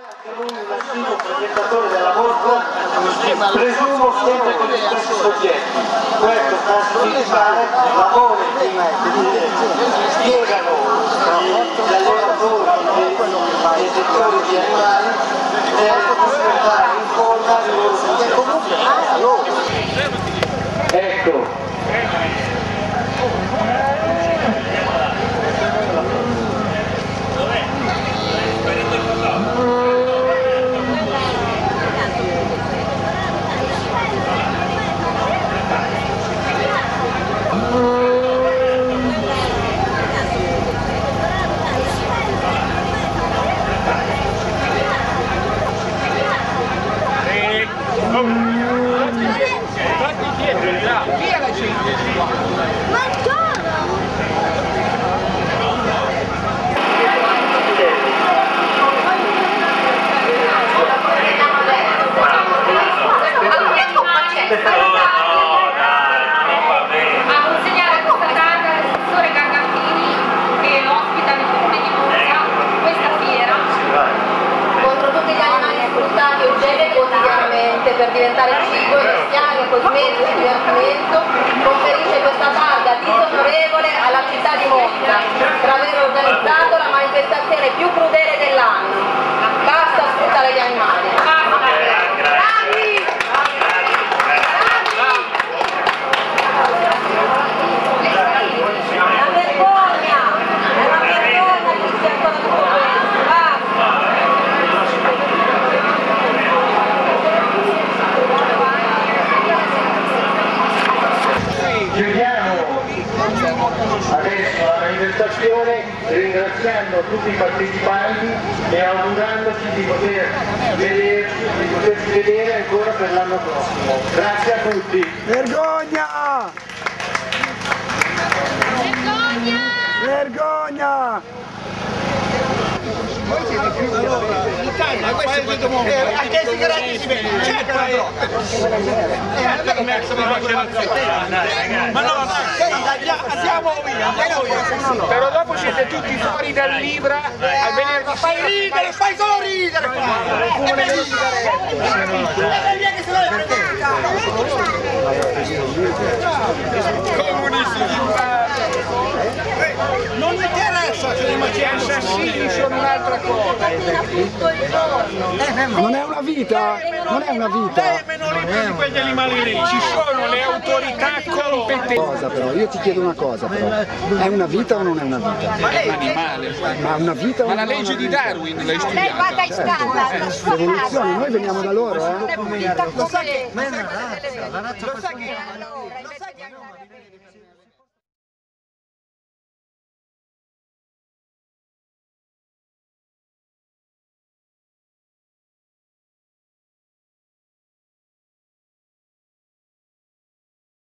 presentatore della mostra presumo sempre con gli stessi soggetti. Questo sta a significare l'amore che spiegano gli allevatori e i settori di animali per rispettare in forma i loro ecco a consegnare questa targa all'assessore Gargantini che ospita nel comune di Monza questa fiera contro tutti gli animali sfruttati e uccisi quotidianamente per diventare cibo, bestiario, cosmetico e divertimento, conferisce questa targa disonorevole alla città di Monza per aver organizzato la manifestazione più crudele dell'anno. Basta sfruttare gli animali. Bravi! La vergogna! È una vergogna che sia ancora tutto questo! Basta! Chiudiamo adesso la manifestazione ringraziando tutti i partecipanti e augurandoci di poter vederci, di poterci vedere ancora per l'anno prossimo. Grazie a tutti. Vergogna! Vergogna! Anche i sigaretti si vedono, certo la droga. Ma no, dai, andiamo via, andiamo via. Però dopo siete tutti fuori dal Libra a venerdì Fai sera. ridere, fai solo ridere qua! E E via che se Comunisti di Non mi interessa se li Gli assassini sono un'altra cosa. Non è una vita? Non è una vita? Meno libero di quegli animali lì. Ci sono le autorità competenti. Cosa però? Io ti chiedo una cosa però. È una vita o non è una vita? È un animale. Ma una vita o Ma la è legge una di? Darwin l'hai Lei studiata. vada in casa, L'evoluzione, noi veniamo da loro, eh? Lo sa che... Lo sai che... Lo sai che...